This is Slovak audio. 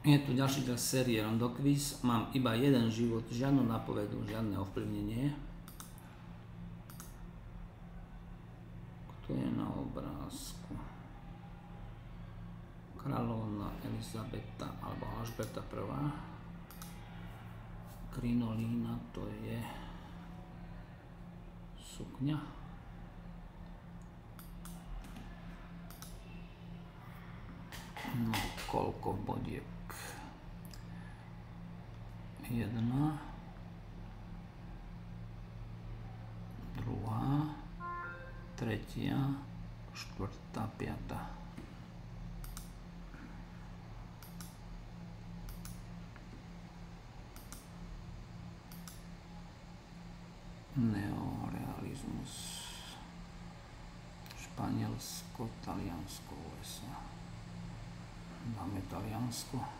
Je tu ďalší čas série Rondoquiz. Mám iba jeden život, žiadnu napovedu, žiadne ovplyvnenie. Kto je na obrázku? Kráľovna Elizabeta alebo Alžbeta I. Krinolína to je sukňa. No, koľko bodiek? jedna, druhá, tretia, štvrtá, piatá. Neorealizmus. Španielsko, Taliansko, USA. Dáme Taliansko.